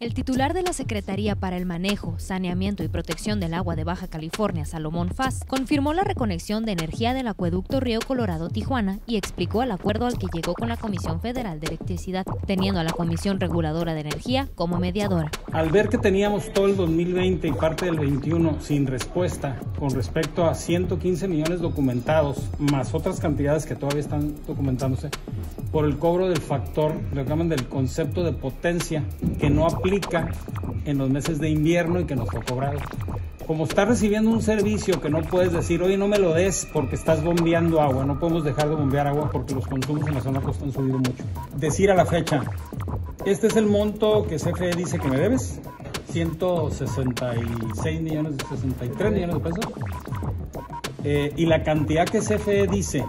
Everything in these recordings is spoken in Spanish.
El titular de la Secretaría para el Manejo, Saneamiento y Protección del Agua de Baja California, Salomón Faz, confirmó la reconexión de energía del acueducto Río Colorado-Tijuana y explicó el acuerdo al que llegó con la Comisión Federal de Electricidad, teniendo a la Comisión Reguladora de Energía como mediadora. Al ver que teníamos todo el 2020 y parte del 21 sin respuesta con respecto a 115 millones documentados, más otras cantidades que todavía están documentándose, por el cobro del factor, lo llaman del concepto de potencia, que no aplica en los meses de invierno y que nos fue cobrado. Como estás recibiendo un servicio que no puedes decir, oye, no me lo des porque estás bombeando agua, no podemos dejar de bombear agua porque los consumos en la zona costa han subido mucho. Decir a la fecha, este es el monto que CFE dice que me debes, 166 millones, 63 millones de pesos, eh, y la cantidad que CFE dice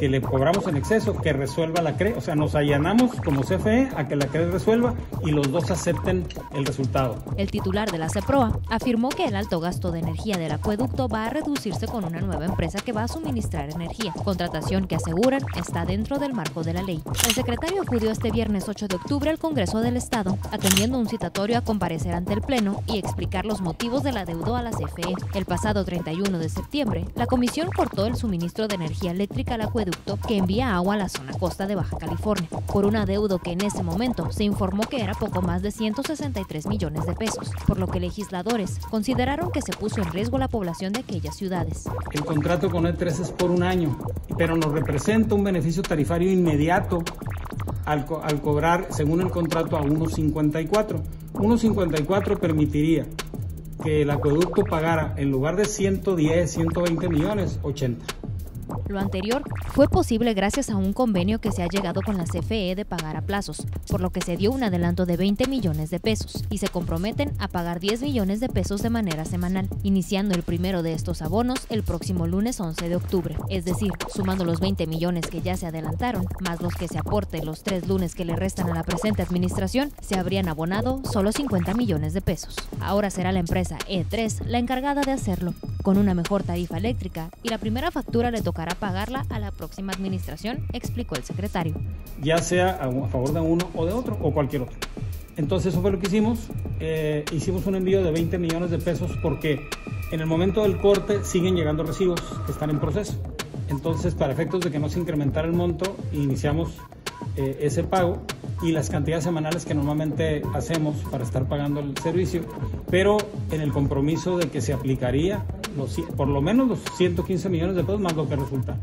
que le cobramos en exceso, que resuelva la CRE. O sea, nos allanamos como CFE a que la CRE resuelva y los dos acepten el resultado. El titular de la CEPROA afirmó que el alto gasto de energía del acueducto va a reducirse con una nueva empresa que va a suministrar energía, contratación que aseguran está dentro del marco de la ley. El secretario acudió este viernes 8 de octubre al Congreso del Estado, atendiendo un citatorio a comparecer ante el Pleno y explicar los motivos del adeudo a la CFE. El pasado 31 de septiembre, la comisión cortó el suministro de energía eléctrica al acueducto que envía agua a la zona costa de Baja California, por un adeudo que en ese momento se informó que era poco más de 163 millones de pesos, por lo que legisladores consideraron que se puso en riesgo la población de aquellas ciudades. El contrato con E3 es por un año, pero nos representa un beneficio tarifario inmediato al, al cobrar, según el contrato, a 1.54. 1.54 permitiría que el acueducto pagara, en lugar de 110, 120 millones, 80. Lo anterior fue posible gracias a un convenio que se ha llegado con la CFE de pagar a plazos, por lo que se dio un adelanto de 20 millones de pesos y se comprometen a pagar 10 millones de pesos de manera semanal, iniciando el primero de estos abonos el próximo lunes 11 de octubre. Es decir, sumando los 20 millones que ya se adelantaron, más los que se aporte los tres lunes que le restan a la presente administración, se habrían abonado solo 50 millones de pesos. Ahora será la empresa E3 la encargada de hacerlo, con una mejor tarifa eléctrica y la primera factura le tocará pagarla a la próxima administración, explicó el secretario. Ya sea a favor de uno o de otro o cualquier otro. Entonces eso fue lo que hicimos. Eh, hicimos un envío de 20 millones de pesos porque en el momento del corte siguen llegando recibos que están en proceso. Entonces, para efectos de que no se incrementara el monto, iniciamos eh, ese pago y las cantidades semanales que normalmente hacemos para estar pagando el servicio, pero en el compromiso de que se aplicaría por lo menos los 115 millones de pesos más lo que resulta.